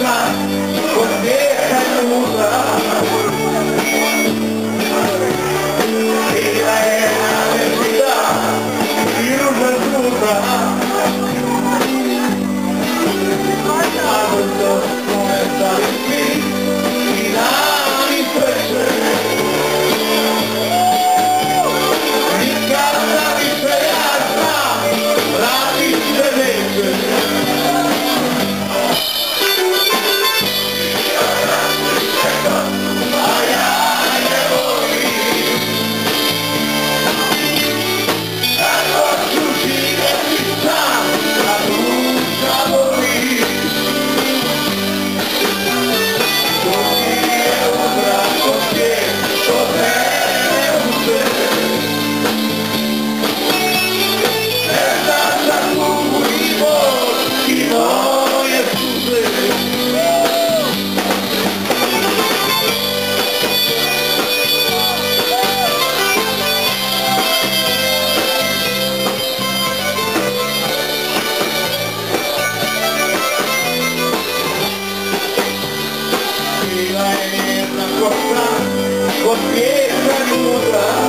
bye. Você pode mudar